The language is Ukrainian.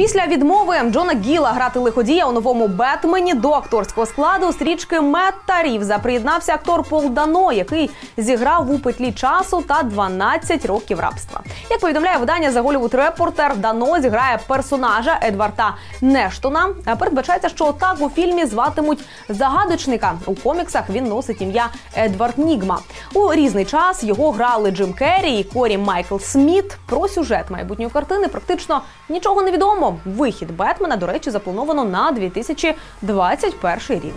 Після відмови Джона Гіла грати лиходія у новому Бетмені до акторського складу стрічки Метта Рівза приєднався актор Пол Дано, який зіграв у петлі часу та 12 років рабства. Як повідомляє видання The Hollywood Reporter, Дано зіграє персонажа Едварда Нештона. Передбачається, що так у фільмі зватимуть загадочника. У коміксах він носить ім'я Едвард Нігма. У різний час його грали Джим Керрі і Корі Майкл Сміт. Про сюжет майбутньої картини практично нічого не відомо. Вихід Бетмена, до речі, заплановано на 2021 рік.